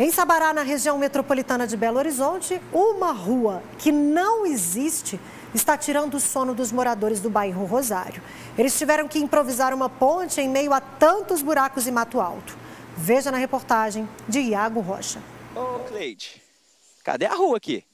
Em Sabará, na região metropolitana de Belo Horizonte, uma rua que não existe está tirando o sono dos moradores do bairro Rosário. Eles tiveram que improvisar uma ponte em meio a tantos buracos e mato alto. Veja na reportagem de Iago Rocha. Ô, Cleide, cadê a rua aqui?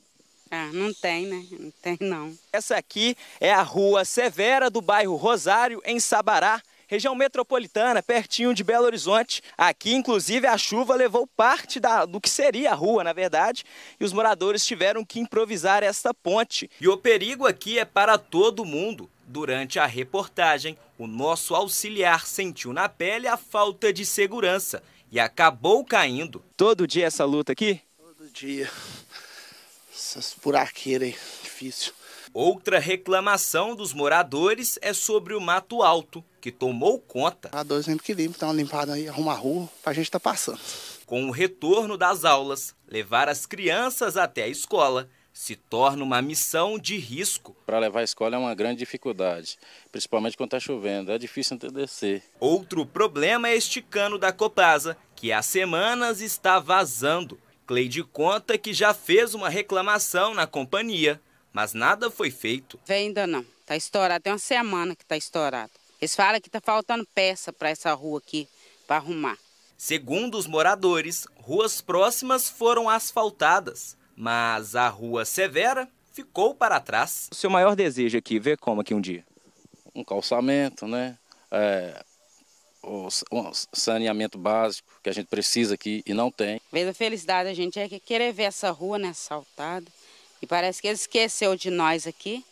Ah, não tem, né? Não tem, não. Essa aqui é a rua Severa do bairro Rosário, em Sabará região metropolitana, pertinho de Belo Horizonte. Aqui, inclusive, a chuva levou parte da, do que seria a rua, na verdade, e os moradores tiveram que improvisar esta ponte. E o perigo aqui é para todo mundo. Durante a reportagem, o nosso auxiliar sentiu na pele a falta de segurança e acabou caindo. Todo dia essa luta aqui? Todo dia. Essas buraqueiras aí, difícil. Outra reclamação dos moradores é sobre o mato alto, que tomou conta. Há dois anos que limpa, dá uma limpada aí, arruma a rua, pra gente tá passando. Com o retorno das aulas, levar as crianças até a escola se torna uma missão de risco. Para levar a escola é uma grande dificuldade, principalmente quando está chovendo, é difícil descer. Outro problema é este cano da Copasa, que há semanas está vazando. Cleide conta que já fez uma reclamação na companhia, mas nada foi feito. Vem ainda não, está estourado, tem uma semana que está estourado. Eles falam que está faltando peça para essa rua aqui, para arrumar. Segundo os moradores, ruas próximas foram asfaltadas, mas a rua Severa ficou para trás. O seu maior desejo aqui, ver como aqui um dia? Um calçamento, né? É, o, saneamento básico que a gente precisa aqui e não tem. Vez a felicidade da gente é que querer ver essa rua né, asfaltada. E parece que ele esqueceu de nós aqui.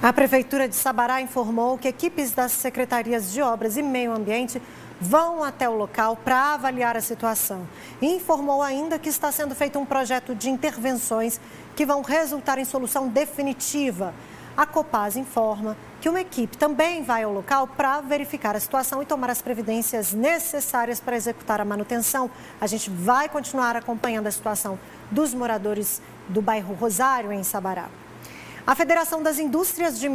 A Prefeitura de Sabará informou que equipes das secretarias de Obras e Meio Ambiente vão até o local para avaliar a situação. E informou ainda que está sendo feito um projeto de intervenções que vão resultar em solução definitiva. A Copaz informa que uma equipe também vai ao local para verificar a situação e tomar as previdências necessárias para executar a manutenção. A gente vai continuar acompanhando a situação dos moradores do bairro Rosário, em Sabará. A Federação das Indústrias de